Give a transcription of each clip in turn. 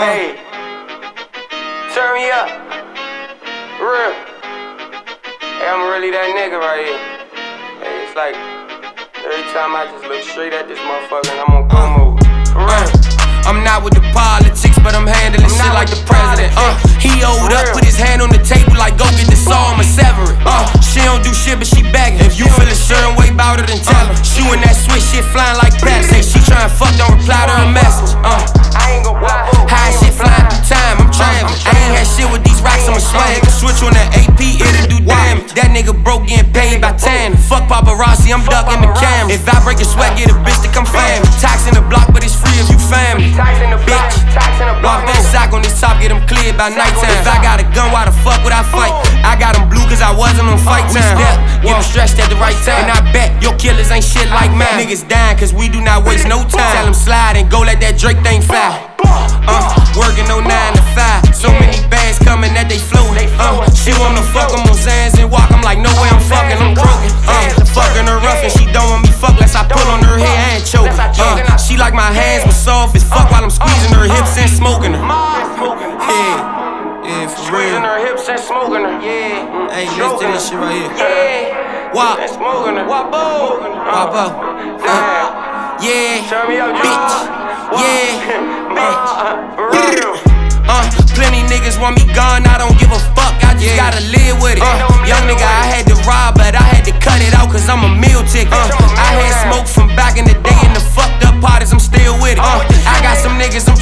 Hey, turn me up. Real. Hey, I'm really that nigga right here. Hey, it's like every time I just look straight at this motherfucker and I'm on come move. For real. I'm not with the politics, but I'm handling I'm shit not like the president. Uh, he owed up, put his hand on the table like go get the saw, I'ma sever it. Uh, she don't do shit, but she begging. If you feel a certain way about her, then tell her. She in that switch shit flying like pets. Say she trying fuck, don't reply to her message. Uh, That nigga broke getting paid by 10. Fuck paparazzi, I'm ducking the camera. If I break your sweat, get a bitch to come fam. Tax in the block, but it's free if you family. Taxing block, Bitch. Walk that sock on this top, get them cleared by nighttime. If I got a gun, why the fuck would I fight? I got them blue cause I wasn't on fight time. Step, get them stretched at the right time. And I bet your killers ain't shit like mine. Niggas dying cause we do not waste no time. Tell them slide and go let that Drake thing fly. Uh, working no 9 to 5. So many bags coming that they floating. Uh, she wanna fuck on Xans hands soft as fuck while I'm squeezing her hips and smoking her. Yeah, yeah, for Squeezing real. her hips and smoking her. Yeah. Hey, listen to this shit right here. Yeah. Wop, And smoking her. her. wop, Uh, yeah. Yeah, Turn me up, bitch. Yeah. Yeah. For real. Uh, plenty niggas want me gone, I don't give a fuck, I just gotta live with it. Uh, young nigga, I had to rob, but I had to cut it out cause I'm a meal ticket.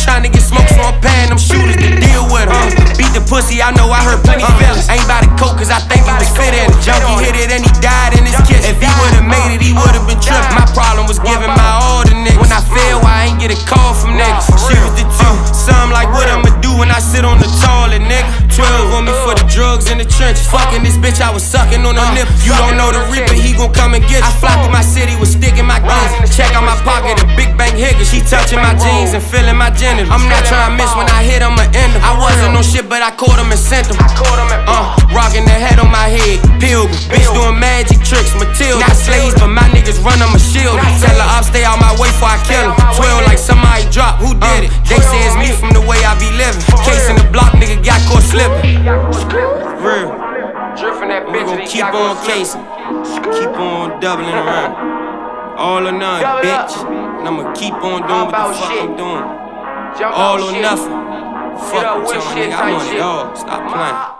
Trying to get smoke, so I'm paying them shooters to deal with it. Uh, beat the pussy, I know I heard plenty feelings. Ain't about the coke cause I think he was fit in. Junkie hit it and he died in his kiss. If he would've made it, he would've been tripping. My problem was giving my all to niggas. When I fail, I ain't get a call from niggas. She was the two. Some like what I'ma do when I sit on the toilet, nigga. 12 on me for the drugs in the trench. Fucking this bitch, I was sucking on her nip. You don't know the reaper, gon' come and get you. I fly through my city with stick in my guns. Check out my pocket, a big bank higger. She touching my jeans and feeling my genitals. I'm not trying to miss when I hit, I'ma end him. I wasn't on shit, but I caught him and sent him. Caught him at Uh, rocking the head on my head. Pilgrim, bitch doing magic tricks. Matilda, not slaves, but my niggas run on my shield. Tell her I'll stay out my way before I kill him. 12 like somebody dropped, who did it? They say it's me from the way I be living. Case in the block, nigga got caught slipping. Real, Drifting that we bitch. gon' and he keep on casing. Keep on doubling around. All or none, Double up. bitch. And I'ma keep on doing what the fuck shit? I'm doing. Jump All or shit. nothing. Fuck up with y'all, nigga. I type want it all. Stop playing.